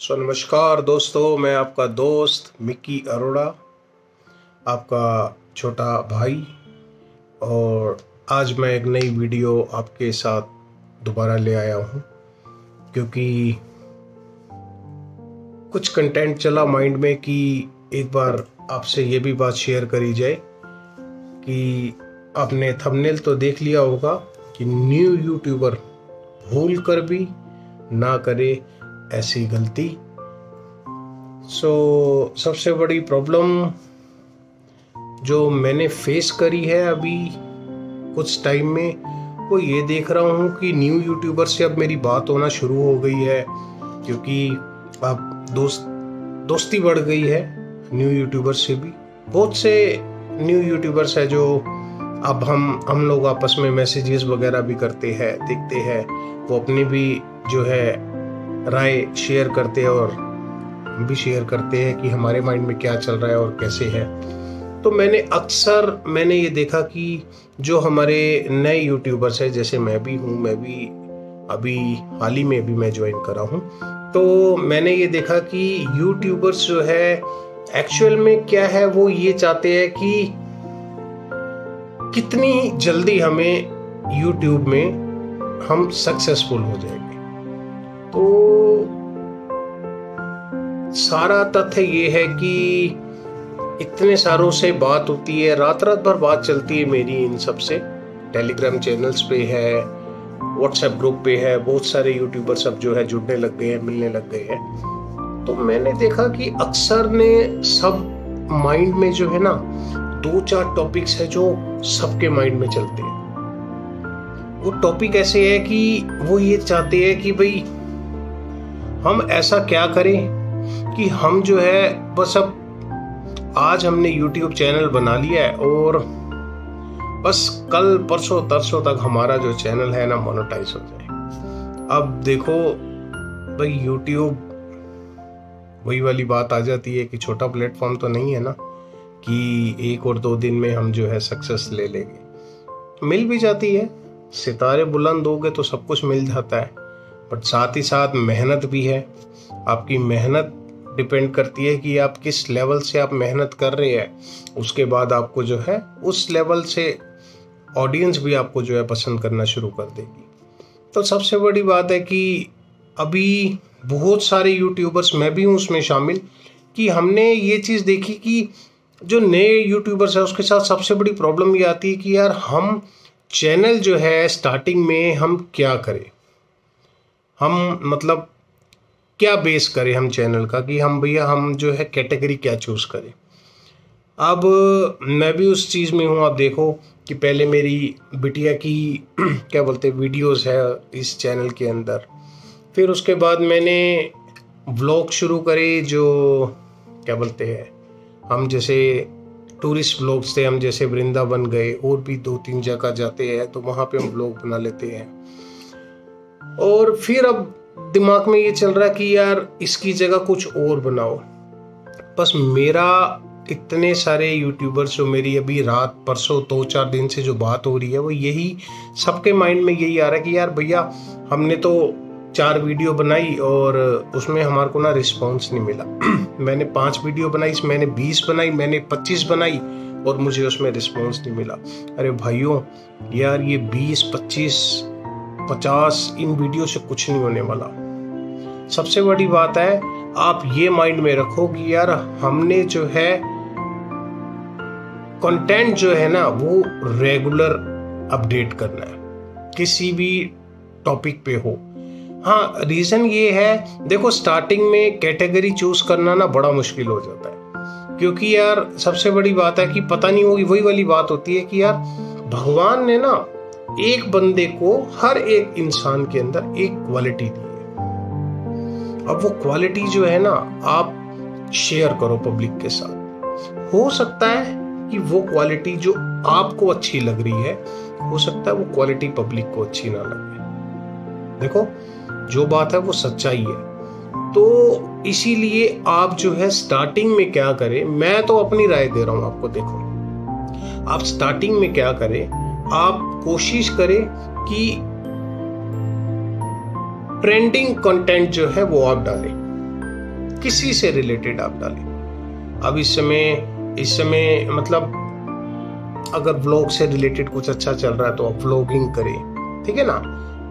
सो नमस्कार दोस्तों, मैं आपका दोस्त मिक्की अरोड़ा, आपका छोटा भाई, और आज मैं एक नई वीडियो आपके साथ दोबारा ले आया हूँ, क्योंकि कुछ कंटेंट चला माइंड में कि एक बार आपसे ये भी बात शेयर करी जाए कि आपने थंबनेल तो देख लिया होगा कि न्यू यूट्यूबर भूल कर भी ना करे ऐसी गलती। सो so, सबसे बड़ी प्रॉब्लम जो मैंने फेस करी है अभी कुछ टाइम में वो ये देख रहा हूँ कि न्यू यूट्यूबर से अब मेरी बात होना शुरू हो गई है क्योंकि अब दोस्त दोस्ती बढ़ गई है न्यू यूट्यूबर से भी। बहुत से न्यू यूट्यूबर्स है जो अब हम हम लोग आपस में मैसेजेस वगैरह भी करते हैं देखते हैं। वो अपनी भी जो है राय शेयर करते हैं और हम भी शेयर करते हैं कि हमारे माइंड में क्या चल रहा है और कैसे है। तो मैंने अक्सर मैंने ये देखा कि जो हमारे नए यूट्यूबर्स हैं, जैसे मैं भी हूँ, मैं भी अभी हाल ही में भी मैं ज्वाइन करा हूँ। तो मैंने ये देखा कि यूट्यूबर्स जो है एक्चुअल में क्या है, वो ये चाहते हैं कि कितनी जल्दी हमें यूट्यूब में हम सक्सेसफुल हो जाएँगे तो सारा तथ्य ये है कि इतने सारों से बात होती है रात रात भर बात चलती है मेरी इन सबसे। टेलीग्राम चैनल्स पे है व्हाट्सएप ग्रुप पे है, बहुत सारे यूट्यूबर सब जो है जुड़ने लग गए हैं, मिलने लग गए हैं। तो मैंने देखा कि अक्सर ने सब माइंड में जो है ना दो चार टॉपिक्स है जो सबके माइंड में चलते हैं। वो टॉपिक ऐसे है कि वो ये चाहते हैं कि भाई हम ऐसा क्या करें कि हम जो है बस अब आज हमने YouTube चैनल बना लिया है और बस कल परसों, तरसों तक हमारा जो चैनल है ना मोनेटाइज हो जाए। अब देखो, भाई YouTube, वही वाली बात आ जाती है कि छोटा प्लेटफॉर्म तो नहीं है ना, कि एक और दो दिन में हम जो है सक्सेस ले लेंगे। मिल भी जाती है, सितारे बुलंद हो गए तो सब कुछ मिल जाता है। बट साथ ही साथ मेहनत भी है। आपकी मेहनत डिपेंड करती है कि आप किस लेवल से आप मेहनत कर रहे हैं। उसके बाद आपको जो है, उस लेवल से ऑडियंस भी आपको जो है पसंद करना शुरू कर देगी। तो सबसे बड़ी बात है कि अभी बहुत सारे यूट्यूबर्स मैं भी हूँ उसमें शामिल, कि हमने ये चीज़ देखी कि जो नए यूट्यूबर्स हैं, उसके साथ सबसे बड़ी प्रॉब्लम ये आती है कि यार, हम चैनल जो है स्टार्टिंग में हम क्या करें? हम मतलब क्या बेस करें हम चैनल का कि हम भैया हम जो है कैटेगरी क्या चूज़ करें? अब मैं भी उस चीज़ में हूँ, आप देखो कि पहले मेरी बिटिया की क्या बोलते वीडियोस है इस चैनल के अंदर। फिर उसके बाद मैंने व्लॉग शुरू करे जो क्या बोलते हैं, हम जैसे टूरिस्ट ब्लॉग्स थे, हम जैसे वृंदावन गए, और भी दो तीन जगह जाते हैं तो वहाँ पे हम ब्लॉग बना लेते हैं। और फिर अब दिमाग में ये चल रहा है कि यार, इसकी जगह कुछ और बनाओ। बस मेरा इतने सारे यूट्यूबर्स जो मेरी अभी रात, परसों, दो तो चार दिन से जो बात हो रही है, वो यही सबके माइंड में यही आ रहा है कि यार भैया, हमने तो चार वीडियो बनाई और उसमें हमारे को ना रिस्पॉन्स नहीं मिला। मैंने पाँच वीडियो बनाई, मैंने बीस बनाई, मैंने पच्चीस बनाई और मुझे उसमें रिस्पॉन्स नहीं मिला। अरे भाइयों, यार ये बीस, पच्चीस पचास इन वीडियो से कुछ नहीं होने वाला। सबसे बड़ी बात है, आप ये माइंड में रखो कि यार हमने जो है कंटेंट जो है ना, वो रेगुलर अपडेट करना है। किसी भी टॉपिक पे हो। हाँ रीज़न ये है, देखो स्टार्टिंग में कैटेगरी चूज़ करना ना बड़ा मुश्किल हो जाता है। क्योंकि यार सबसे बड़ी बात है कि पता नहीं होगी, वही वाली बात होती है कि यार भगवान ने ना एक बंदे को हर एक इंसान के अंदर एक क्वालिटी दी है। अब वो क्वालिटी जो है ना, आप शेयर करो पब्लिक के साथ। हो सकता है कि वो क्वालिटी जो आपको अच्छी लग रही है, हो सकता है वो क्वालिटी पब्लिक को अच्छी ना लगे। देखो, जो बात है वो सच्चाई है। तो इसीलिए आप जो है स्टार्टिंग में क्या करें, मैं तो अपनी राय दे रहा हूँ आपको, देखो। आप स्टार्टिंग में क्या करें, आप कोशिश करें कि ट्रेंडिंग कंटेंट जो है वो आप डालें। किसी से रिलेटेड आप डालें। अब इस समय इस समय मतलब अगर व्लॉग से रिलेटेड कुछ अच्छा चल रहा है तो आप व्लॉगिंग करें, ठीक है ना?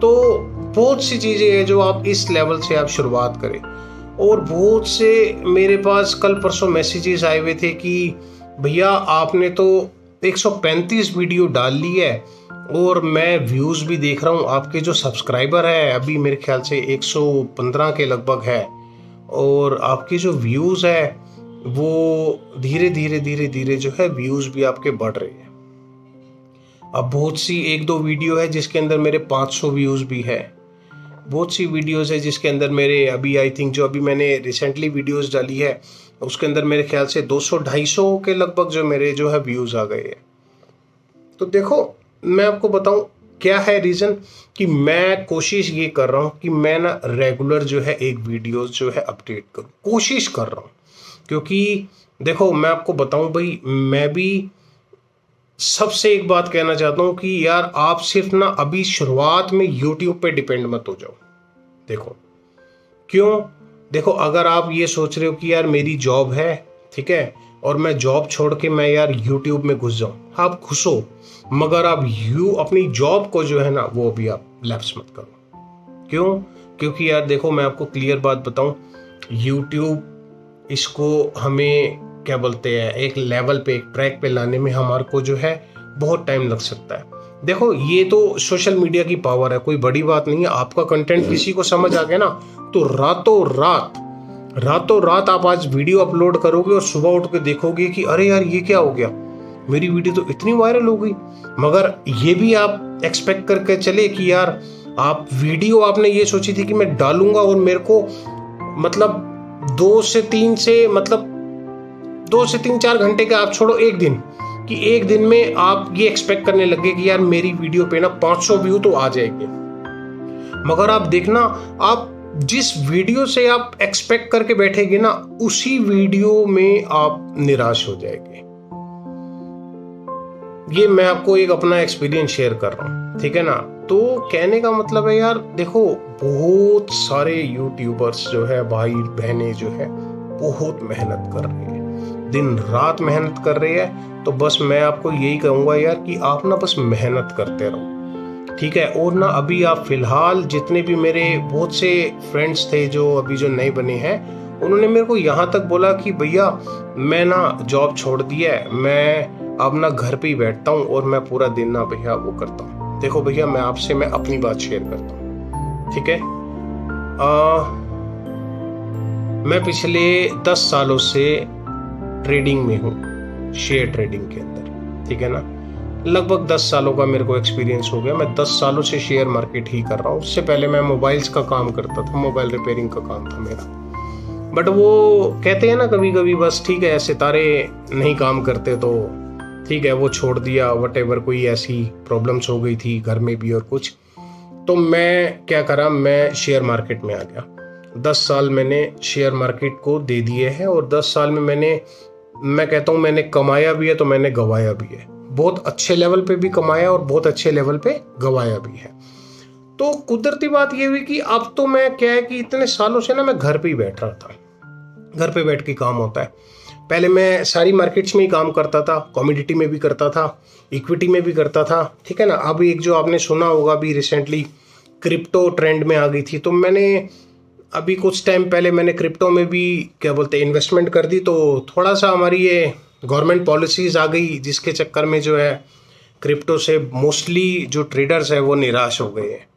तो बहुत सी चीज़ें हैं जो आप इस लेवल से आप शुरुआत करें। और बहुत से मेरे पास कल परसों मैसेजेस आए हुए थे कि, भैया, आपने तो 135 वीडियो डाल ली है और मैं व्यूज़ भी देख रहा हूँ। आपके जो सब्सक्राइबर है, अभी मेरे ख्याल से 115 के लगभग है। और आपके जो व्यूज़ है, वो धीरे धीरे धीरे धीरे जो है व्यूज़ भी आपके बढ़ रहे हैं। अब बहुत सी एक दो वीडियो है जिसके अंदर मेरे 500 व्यूज़ भी है। बहुत सी वीडियोस है जिसके अंदर मेरे अभी आई थिंक जो अभी मैंने रिसेंटली वीडियोस डाली है, उसके अंदर मेरे ख्याल से 200 250 के लगभग जो मेरे जो है व्यूज़ आ गए हैं। तो देखो मैं आपको बताऊँ क्या है रीज़न कि मैं कोशिश ये कर रहा हूँ कि मैं ना रेगुलर जो है एक वीडियोस जो है अपडेट करूँ। कोशिश कर रहा हूँ, क्योंकि देखो, मैं आपको बताऊँ भाई, मैं भी सबसे एक बात कहना चाहता हूँ कि यार आप सिर्फ़ ना अभी शुरुआत में यूट्यूब पे डिपेंड मत हो जाओ। देखो, क्यों? देखो, अगर आप ये सोच रहे हो कि यार मेरी जॉब है, ठीक है और मैं जॉब छोड़ के मैं यार यूट्यूब में घुस जाऊँ। आप घुसो मगर आप यू अपनी जॉब को जो है ना, वो अभी आप लैप्स मत करो। क्यों? क्योंकि यार देखो, मैं आपको क्लियर बात बताऊँ यूट्यूब इसको हमें, क्या बोलते हैं, एक लेवल पे, एक ट्रैक पे लाने में हमारे को जो है, बहुत टाइम लग सकता है। देखो, ये तो सोशल मीडिया की पावर है, कोई बड़ी बात नहीं है। आपका कंटेंट किसी को समझ आ गया ना तो रातों रात रातों रात आप आज वीडियो अपलोड करोगे और सुबह उठ के देखोगे कि अरे यार, ये क्या हो गया? मेरी वीडियो तो इतनी वायरल हो गई। मगर ये भी आप एक्सपेक्ट करके चले कि यार, आप वीडियो आपने ये सोची थी कि मैं डालूँगा और मेरे को मतलब दो से तीन से मतलब दो से तीन चार घंटे का आप छोड़ो एक दिन, कि एक दिन में आप ये एक्सपेक्ट करने लगे कि यार मेरी वीडियो पे ना 500 व्यू तो आ जाएँगे। मगर आप देखना, आप जिस वीडियो से आप एक्सपेक्ट करके बैठेंगे ना, उसी वीडियो में आप निराश हो जाएँगे। ये मैं आपको एक अपना एक्सपीरियंस शेयर कर रहा हूँ, ठीक है ना? तो कहने का मतलब है यार, देखो, बहुत सारे यूट्यूबर्स जो है, भाई बहनें जो है, बहुत मेहनत कर रहे हैं। दिन रात मेहनत कर रही है तो बस मैं आपको यही कहूँगा यार कि आप ना बस मेहनत करते रहो। ठीक है? और ना अभी आप फ़िलहाल जितने भी मेरे बहुत से फ्रेंड्स थे जो अभी जो नए बने हैं उन्होंने मेरे को यहाँ तक बोला कि भैया मैं ना जॉब छोड़ दिया है मैं अब ना घर पे ही बैठता हूँ और मैं पूरा दिन ना भैया वो करता हूँ। देखो भैया मैं आपसे मैं अपनी बात शेयर करता हूँ। ठीक है? आ, मैं पिछले दस सालों से ट्रेडिंग में हूँ शेयर ट्रेडिंग के अंदर। ठीक है ना? लगभग दस सालों का मेरे को एक्सपीरियंस हो गया। मैं दस सालों से शेयर मार्केट ही कर रहा हूँ। उससे पहले मैं मोबाइल्स का काम करता था मोबाइल रिपेयरिंग का काम था मेरा। बट वो कहते हैं ना कभी कभी बस ठीक है, सितारे नहीं काम करते तो ठीक है, वो छोड़ दिया वट एवर कोई ऐसी प्रॉब्लम्स हो गई थी घर में भी और कुछ। तो मैं क्या करा, मैं शेयर मार्केट में आ गया। दस साल मैंने शेयर मार्केट को दे दिए हैं और दस साल में मैंने, मैं कहता हूँ मैंने कमाया भी है तो मैंने गवाया भी है। बहुत अच्छे लेवल पे भी कमाया और बहुत अच्छे लेवल पे गवाया भी है। तो कुदरती बात ये हुई कि अब तो मैं क्या है कि इतने सालों से ना मैं घर पे ही बैठ रहा था। घर पे बैठ के काम होता है। पहले मैं सारी मार्केट्स में ही काम करता था कॉमोडिटी में भी करता था इक्विटी में भी करता था, ठीक है ना? अब एक जो आपने सुना होगा अभी रिसेंटली क्रिप्टो ट्रेंड में आ गई थी तो मैंने अभी कुछ टाइम पहले मैंने क्रिप्टो में भी क्या बोलते इन्वेस्टमेंट कर दी तो थोड़ा सा हमारी ये गवर्नमेंट पॉलिसीज़ आ गई, जिसके चक्कर में जो है, क्रिप्टो से मोस्टली जो ट्रेडर्स है, वो निराश हो गए हैं।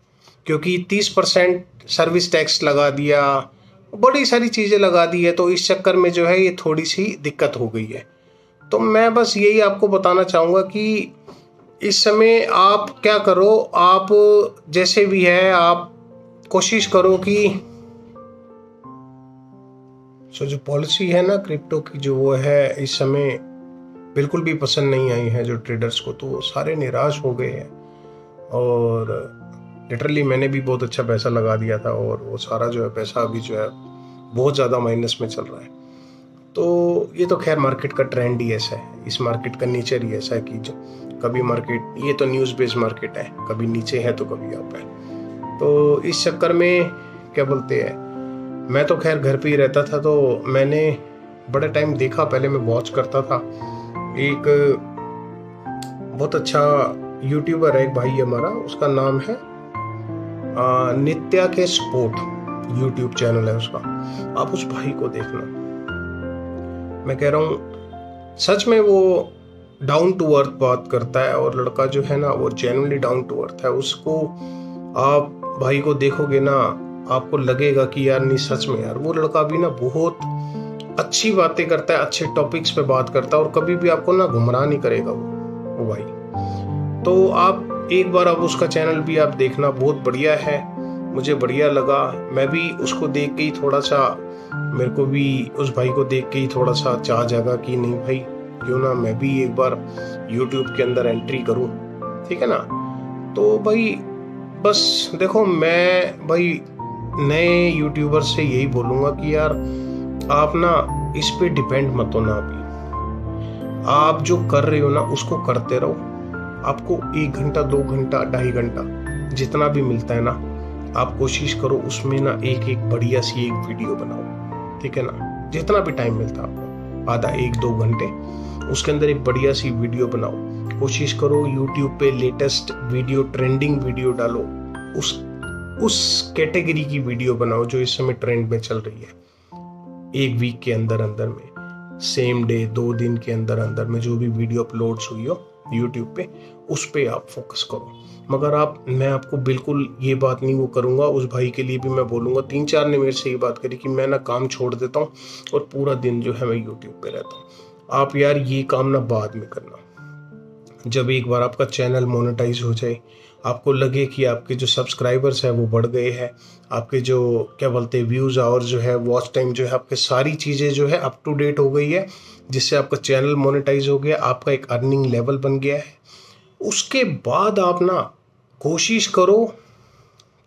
क्योंकि तीस परसेंट सर्विस टैक्स लगा दिया, बड़ी सारी चीज़ें लगा दी है तो इस चक्कर में जो है, ये थोड़ी सी दिक्कत हो गई है। तो मैं बस यही आपको बताना चाहूँगा कि इस समय आप क्या करो, आप जैसे भी है, आप कोशिश करो कि सो जो पॉलिसी है ना क्रिप्टो की, जो वो है, इस समय बिल्कुल भी पसंद नहीं आई है जो ट्रेडर्स को तो वो सारे निराश हो गए हैं। और लिटरली मैंने भी बहुत अच्छा पैसा लगा दिया था और वो सारा जो है पैसा अभी जो है, बहुत ज़्यादा माइनस में चल रहा है। तो ये तो खैर मार्केट का ट्रेंड ही ऐसा है। इस मार्केट का नेचर ही ऐसा है कि जो कभी मार्केट ये तो न्यूज़ बेस्ड मार्केट है। कभी नीचे है तो कभी आप है। तो इस चक्कर में क्या बोलते हैं मैं तो खैर घर पे ही रहता था तो मैंने बड़े टाइम देखा। पहले मैं वॉच करता था। एक बहुत अच्छा यूट्यूबर है एक भाई हमारा, उसका नाम है नित्या के स्पोर्ट यूट्यूब चैनल है उसका। आप उस भाई को देखना। मैं कह रहा हूँ, सच में वो डाउन टू अर्थ बात करता है और लड़का जो है ना, वो जेनुअनली डाउन टू अर्थ है। उसको आप भाई को देखोगे ना आपको लगेगा कि यार नहीं, सच में यार, वो लड़का भी ना बहुत अच्छी बातें करता है, अच्छे टॉपिक्स पे बात करता है और कभी भी आपको ना गुमराह नहीं करेगा वो, भाई। तो आप एक बार अब उसका चैनल भी आप देखना, बहुत बढ़िया है, मुझे बढ़िया लगा। मैं भी उसको देख के ही थोड़ा सा मेरे को भी उस भाई को देख के ही थोड़ा सा चाह जागा कि नहीं भाई, क्यों ना मैं भी एक बार यूट्यूब के अंदर एंट्री करूँ, ठीक है ना? तो भाई, बस देखो, मैं भाई नए यूट्यूबर से यही बोलूँगा कि यार, आप ना इस पे डिपेंड मत होना अभी। आप जो कर रहे हो ना, उसको करते रहो। आपको एक घंटा, दो घंटा, ढाई घंटा जितना भी मिलता है ना, आप कोशिश करो उसमें ना एक एक बढ़िया सी एक वीडियो बनाओ। ठीक है ना? जितना भी टाइम मिलता है आपको। आधा एक, दो घंटे उसके अंदर एक बढ़िया सी वीडियो बनाओ। कोशिश करो यूट्यूब पे लेटेस्ट वीडियो ट्रेंडिंग वीडियो डालो। उस उस कैटेगरी की वीडियो बनाओ जो इस समय ट्रेंड में चल रही है। एक वीक के अंदर अंदर में सेम डे दो दिन के अंदर अंदर में जो भी वीडियो अपलोड्स हुई हो यूट्यूब पे, उस पर आप फोकस करो। मगर आप, मैं आपको बिल्कुल ये बात नहीं वो करूँगा, उस भाई के लिए भी मैं बोलूँगा, तीन चार ने मेरे से ये बात करी कि मैं ना काम छोड़ देता हूँ और पूरा दिन जो है मैं यूट्यूब पे रहता हूँ। आप यार ये काम ना बाद में करना। जब एक बार आपका चैनल मोनेटाइज हो जाए आपको लगे कि आपके जो सब्सक्राइबर्स हैं वो बढ़ गए हैं, आपके जो, क्या बोलते हैं व्यूज़ और जो है वॉच टाइम जो है, आपके सारी चीज़ें जो है अप टू डेट हो गई है, जिससे आपका चैनल मोनेटाइज हो गया, आपका एक अर्निंग लेवल बन गया है। उसके बाद आप ना कोशिश करो,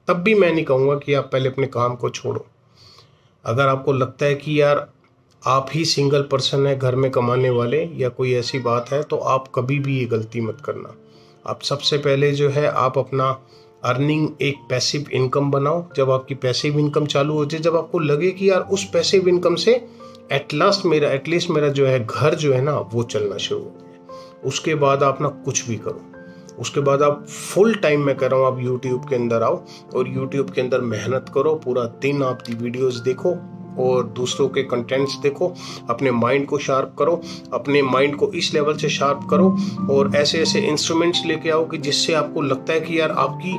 तब भी मैं नहीं कहूँगा कि आप पहले अपने काम को छोड़ो। अगर आपको लगता है कि यार, आप ही सिंगल पर्सन है, घर में कमाने वाले, या कोई ऐसी बात है तो आप कभी भी ये गलती मत करना। आप सबसे पहले जो है आप अपना अर्निंग एक पैसिव इनकम बनाओ। जब आपकी पैसिव इनकम चालू हो जाए, जब आपको लगे कि यार उस पैसिव इनकम से एट लास्ट मेरा एटलीस्ट मेरा जो है घर जो है ना, वो चलना शुरू हो उसके बाद आप ना कुछ भी करो। उसके बाद आप फुल टाइम में कर रहा हूँ, आप यूट्यूब के अंदर आओ और यूट्यूब के अंदर मेहनत करो। पूरा दिन आप दी वीडियोस देखो। और दूसरों के कंटेंट्स देखो, अपने माइंड को शार्प करो, अपने माइंड को इस लेवल से शार्प करो और ऐसे ऐसे इंस्ट्रूमेंट्स लेके आओ कि जिससे आपको लगता है कि यार आपकी,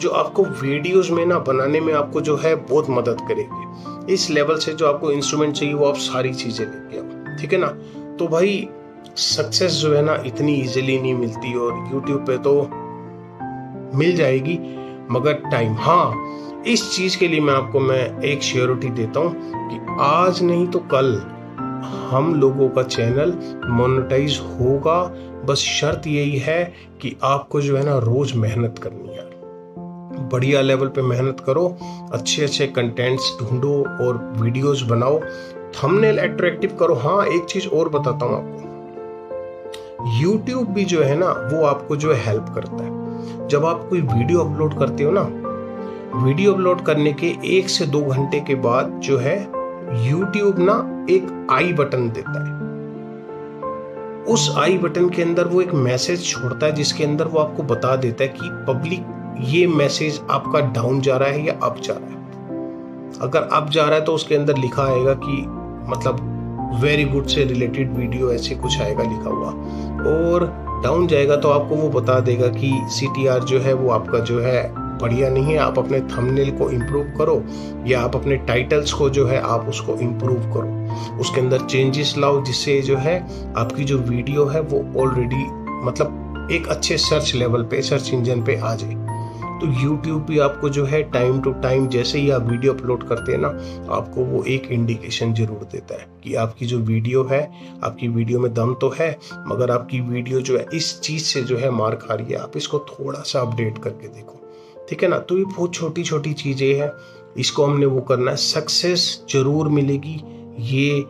जो आपको वीडियोस में ना बनाने में आपको जो है बहुत मदद करेगी। इस लेवल से जो आपको इंस्ट्रूमेंट चाहिए वो आप सारी चीज़ें लेके आओ, ठीक है ना? तो भाई सक्सेस जो है ना इतनी इजीली नहीं मिलती और यूट्यूब पे तो मिल जाएगी, मगर टाइम हाँ इस चीज़ के लिए मैं आपको, मैं एक श्योरिटी देता हूँ कि आज नहीं तो कल हम लोगों का चैनल मोनेटाइज होगा। बस शर्त यही है कि आपको जो है ना रोज मेहनत करनी है। बढ़िया लेवल पे मेहनत करो अच्छे अच्छे कंटेंट्स ढूंढो और वीडियोस बनाओ। थंबनेल अट्रैक्टिव करो। हाँ एक चीज़ और बताता हूँ आपको। यूट्यूब भी जो है ना, वो आपको जो है हेल्प करता है। जब आप कोई वीडियो अपलोड करते हो ना वीडियो अपलोड करने के एक से दो घंटे के बाद जो है यूट्यूब ना एक आई बटन देता है। उस आई बटन के अंदर वो एक मैसेज छोड़ता है, जिसके अंदर वो आपको बता देता है कि पब्लिक, ये मैसेज आपका डाउन जा रहा है या अप जा रहा है। अगर अप जा रहा है तो उसके अंदर लिखा आएगा कि मतलब वेरी गुड से रिलेटेड वीडियो ऐसे कुछ आएगा लिखा हुआ। और डाउन जाएगा तो आपको वो बता देगा कि सी जो है वो आपका जो है बढ़िया नहीं है, आप अपने थंबनेल को इम्प्रूव करो या आप अपने टाइटल्स को जो है आप उसको इम्प्रूव करो। उसके अंदर चेंजेस लाओ जिससे जो है आपकी जो वीडियो है वो ऑलरेडी मतलब एक अच्छे सर्च लेवल पे सर्च इंजन पे आ जाए। तो YouTube भी आपको जो है टाइम टू टाइम जैसे ही आप वीडियो अपलोड करते हैं ना, आपको वो एक इंडिकेशन ज़रूर देता है कि आपकी जो वीडियो है, आपकी वीडियो में दम तो है, मगर आपकी वीडियो जो है इस चीज़ से जो है मार खा रही है। आप इसको थोड़ा सा अपडेट करके देखो। ठीक है ना? तो ये बहुत छोटी छोटी चीज़ें हैं। इसको हमने वो करना है। सक्सेस ज़रूर मिलेगी। ये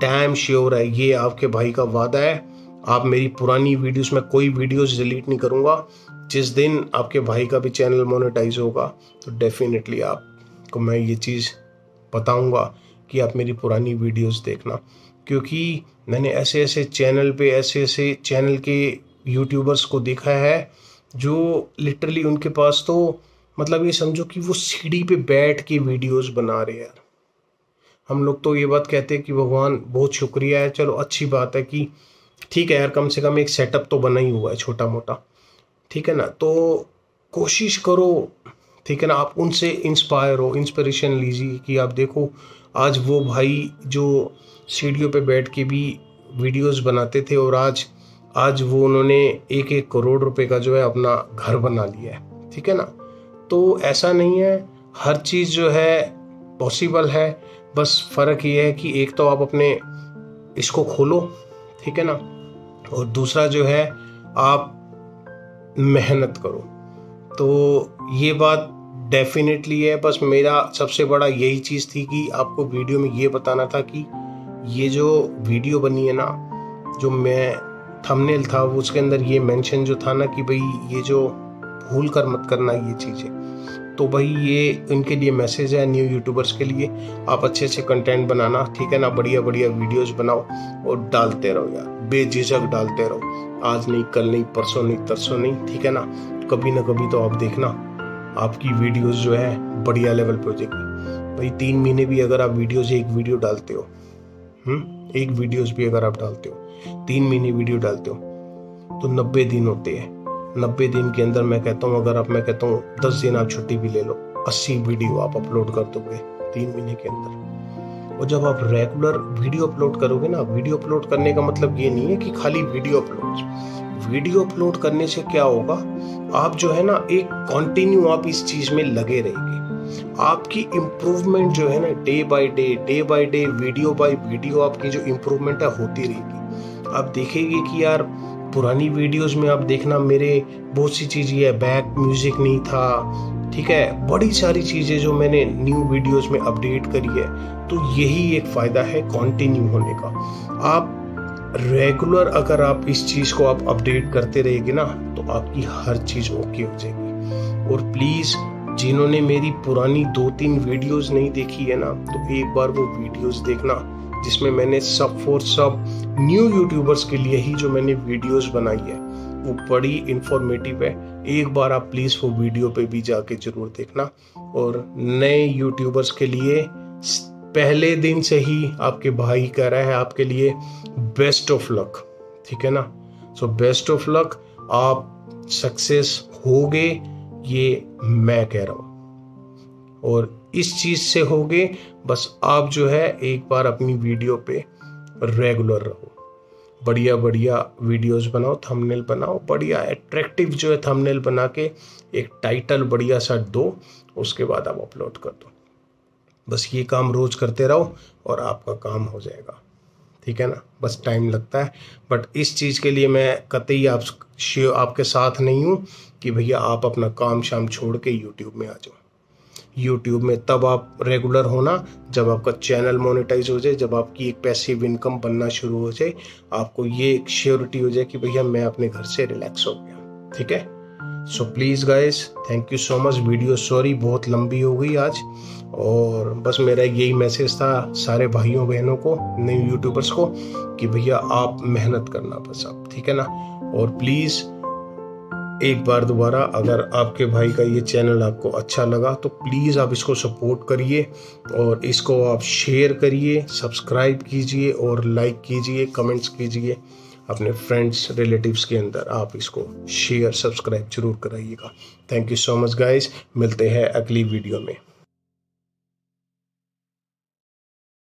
डैम श्योर है। ये आपके भाई का वादा है। आप मेरी पुरानी वीडियोस में कोई वीडियोस डिलीट नहीं करूँगा। जिस दिन आपके भाई का भी चैनल मोनेटाइज होगा तो डेफिनेटली आपको मैं ये चीज़ बताऊँगा कि आप मेरी पुरानी वीडियोस देखना। क्योंकि मैंने ऐसे ऐसे चैनल पे ऐसे ऐसे चैनल के यूट्यूबर्स को देखा है। जो लिटरली उनके पास तो मतलब ये समझो कि वो सीढ़ी पे बैठ के वीडियोस बना रहे हैं हम लोग तो ये बात कहते हैं कि भगवान, बहुत शुक्रिया है, चलो अच्छी बात है कि ठीक है यार, कम से कम एक सेटअप तो बना ही हुआ है छोटा मोटा ठीक है ना? तो कोशिश करो, ठीक है ना? आप उनसे इंस्पायर हो इंस्पिरेशन लीजिए कि आप देखो, आज वो भाई जो सीढ़ियों पे बैठ के भी वीडियोस बनाते थे और आज आज वो उन्होंने एक एक करोड़ रुपए का जो है अपना घर बना लिया है, ठीक है ना? तो ऐसा नहीं है, हर चीज़ जो है पॉसिबल है, बस फ़र्क ये है कि एक तो आप अपने इसको खोलो, ठीक है ना? और दूसरा जो है, आप मेहनत करो। तो ये बात डेफिनेटली है, बस मेरा सबसे बड़ा यही चीज़ थी कि आपको वीडियो में ये बताना था कि ये जो वीडियो बनी है ना, जो मैं थंबनेल था, उसके अंदर ये मेंशन जो था ना कि भाई ये जो भूल कर मत करना ये चीज़ें। तो भाई ये इनके लिए मैसेज है न्यू यूट्यूबर्स के लिए। आप अच्छे अच्छे कंटेंट बनाना, ठीक है ना? बढ़िया बढ़िया वीडियोस बनाओ और डालते रहो यार। बेझिझक डालते रहो। आज नहीं, कल नहीं, परसों नहीं, तरसों नहीं, ठीक है ना? कभी ना कभी तो आप देखना, आपकी वीडियोस जो है, बढ़िया लेवल पे हो जाएगी। भाई तीन महीने भी अगर आप वीडियोस एक वीडियो डालते हो हम्म एक वीडियोस भी अगर आप डालते हो तीन महीने वीडियो डालते हो तो नब्बे दिन होते हैं। नब्बे दिन के अंदर मैं कहता हूँ, अगर आप, मैं कहता हूँ, दस दिन आप छुट्टी भी ले लो, अस्सी वीडियो आप अपलोड कर दोगे तीन महीने के अंदर। और जब आप रेगुलर वीडियो अपलोड करोगे ना, वीडियो अपलोड करने का मतलब ये नहीं है कि खाली वीडियो अपलोड। वीडियो अपलोड करने से क्या होगा, आप जो है ना, एक कंटिन्यू आप इस चीज़ में लगे रहेंगे। आपकी इम्प्रूवमेंट जो है ना day by day day by day video by video आपकी जो इम्प्रूवमेंट है, होती रहेगी। आप देखेंगे कि यार, पुरानी वीडियोस में आप देखना, मेरे बहुत सी चीज़ ये बैक म्यूज़िक नहीं था, ठीक है? बड़ी सारी चीज़ें जो मैंने न्यू वीडियोस में अपडेट करी है तो यही एक फ़ायदा है कंटिन्यू होने का। आप रेगुलर अगर आप इस चीज़ को आप अपडेट करते रहेंगे ना तो आपकी हर चीज़ ओके हो जाएगी। और प्लीज़ जिन्होंने मेरी पुरानी दो तीन वीडियोस नहीं देखी है ना तो एक बार वो वीडियोस देखना। जिसमें मैंने सब फॉर सब न्यू यूट्यूबर्स के लिए ही जो मैंने वीडियोस बनाई है, वो बड़ी इंफॉर्मेटिव है। एक बार आप प्लीज़ वो वीडियो पे भी जाके ज़रूर देखना। और नए यूट्यूबर्स के लिए पहले दिन से ही आपके भाई कह रहा है आपके लिए बेस्ट ऑफ़ लक ठीक है ना? सो बेस्ट ऑफ़ लक आप सक्सेस होगे, ये मैं कह रहा हूँ। और इस चीज़ से होगे, बस आप जो है एक बार अपनी वीडियो पे रेगुलर रहो। बढ़िया बढ़िया वीडियोस बनाओ थंबनेल बनाओ, बढ़िया अट्रैक्टिव जो है थंबनेल बना के एक टाइटल बढ़िया सा दो, उसके बाद आप अपलोड कर दो। बस ये काम रोज करते रहो और आपका काम हो जाएगा। ठीक है ना? बस टाइम लगता है। बट इस चीज़ के लिए मैं कतई आप, आपके साथ नहीं हूँ कि भैया आप अपना काम शाम छोड़ के यूट्यूब में आ जाओ। यूट्यूब में, तब आप रेगुलर होना, जब आपका चैनल मोनेटाइज हो जाए, जब आपकी एक पैसिव इनकम बनना शुरू हो जाए, आपको ये एक श्योरिटी हो जाए कि भैया मैं अपने घर से रिलैक्स हो गया। ठीक है? So please guys thank you so much video sorry बहुत लंबी हो गई आज। और बस मेरा यही मैसेज था सारे भाइयों बहनों को नए यूट्यूबर्स को, कि भैया आप मेहनत करना बस आप ठीक है ना? और प्लीज़ एक बार दोबारा अगर आपके भाई का ये चैनल आपको अच्छा लगा तो प्लीज़ आप इसको सपोर्ट करिए और इसको आप शेयर करिए, सब्सक्राइब कीजिए और लाइक कीजिए, कमेंट्स कीजिए। अपने फ्रेंड्स, रिलेटिव्स के अंदर आप इसको शेयर, सब्सक्राइब ज़रूर कराइएगा। Thank you so much guys मिलते हैं अगली वीडियो में।